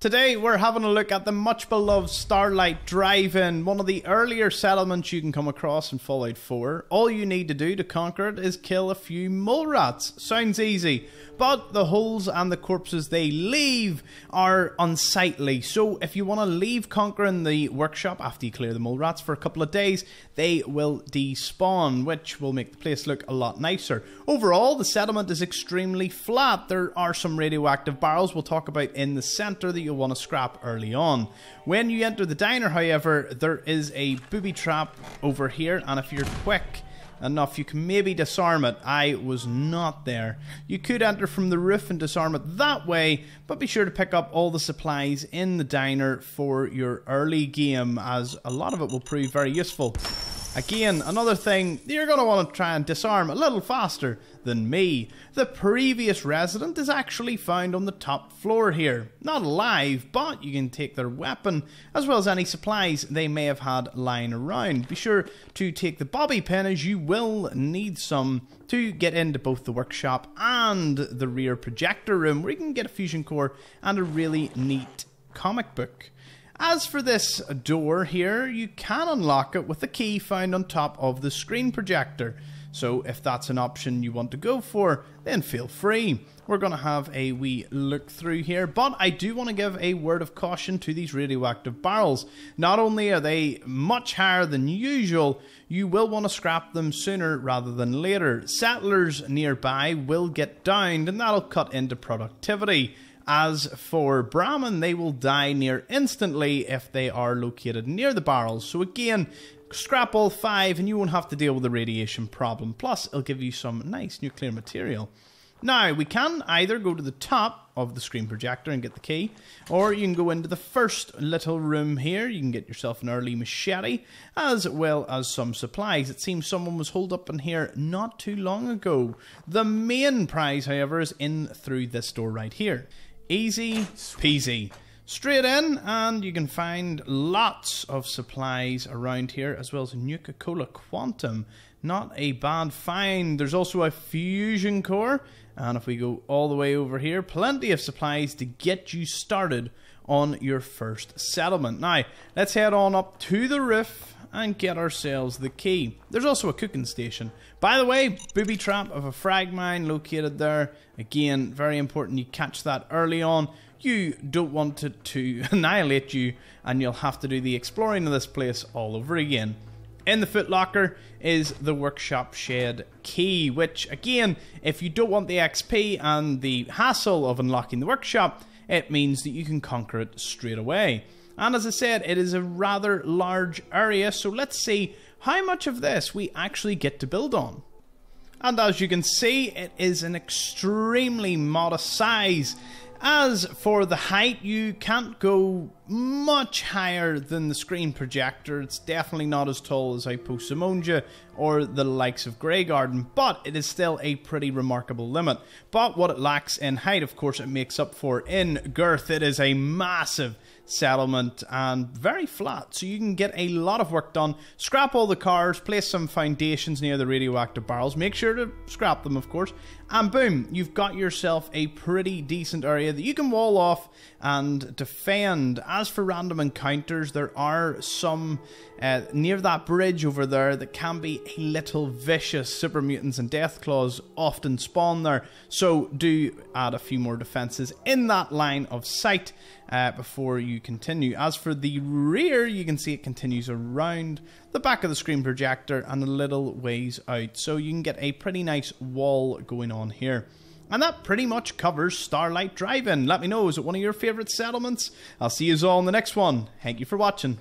Today we're having a look at the much beloved Starlight Drive-In, one of the earlier settlements you can come across in Fallout 4. All you need to do to conquer it is kill a few mole rats. Sounds easy, but the holes and the corpses they leave are unsightly. So if you want to leave conquering the workshop after you clear the mole rats for a couple of days, they will despawn, which will make the place look a lot nicer. Overall, the settlement is extremely flat. There are some radioactive barrels we'll talk about in the centre that you'll want to scrap early on. When you enter the diner, however, there is a booby trap over here, and if you're quick, enough, you can maybe disarm it. I was not there. You could enter from the roof and disarm it that way, but be sure to pick up all the supplies in the diner for your early game, as a lot of it will prove very useful. Again, another thing, you're going to want to try and disarm a little faster than me. The previous resident is actually found on the top floor here. Not alive, but you can take their weapon, as well as any supplies they may have had lying around. Be sure to take the bobby pin, as you will need some to get into both the workshop and the rear projector room, where you can get a fusion core and a really neat comic book. As for this door here, you can unlock it with a key found on top of the screen projector. So if that's an option you want to go for, then feel free. We're going to have a wee look through here, but I do want to give a word of caution to these radioactive barrels. Not only are they much higher than usual, you will want to scrap them sooner rather than later. Settlers nearby will get downed and that'll cut into productivity. As for Brahmin, they will die near instantly if they are located near the barrels. So again, scrap all five and you won't have to deal with the radiation problem. Plus, it'll give you some nice nuclear material. Now, we can either go to the top of the screen projector and get the key, or you can go into the first little room here. You can get yourself an early machete, as well as some supplies. It seems someone was holed up in here not too long ago. The main prize, however, is in through this door right here. Easy peasy. Straight in, and you can find lots of supplies around here, as well as Nuka Cola Quantum. Not a bad find. There's also a fusion core, and if we go all the way over here, plenty of supplies to get you started on your first settlement. Now, let's head on up to the roof and get ourselves the key. There's also a cooking station. By the way, booby trap of a frag mine located there. Again, very important you catch that early on. You don't want it to annihilate you, and you'll have to do the exploring of this place all over again. In the footlocker is the workshop shed key, which again, if you don't want the XP and the hassle of unlocking the workshop, it means that you can conquer it straight away. And as I said, it is a rather large area, so let's see how much of this we actually get to build on. And as you can see, it is an extremely modest size. As for the height, you can't go much higher than the screen projector. It's definitely not as tall as Outpost Zimonja or the likes of Graygarden, but it is still a pretty remarkable limit. But what it lacks in height, of course, it makes up for in girth. It is a massive settlement and very flat, so you can get a lot of work done. Scrap all the cars, place some foundations near the radioactive barrels, make sure to scrap them, of course, and boom, you've got yourself a pretty decent area that you can wall off and defend. As for random encounters, there are some uh, near that bridge over there that can be little vicious. Super mutants and deathclaws often spawn there, so do add a few more defenses in that line of sight uh, before you continue. As for the rear, you can see it continues around the back of the screen projector and a little ways out, so you can get a pretty nice wall going on here. And that pretty much covers Starlight Drive-In. Let me know, is it one of your favourite settlements? I'll see you all in the next one. Thank you for watching.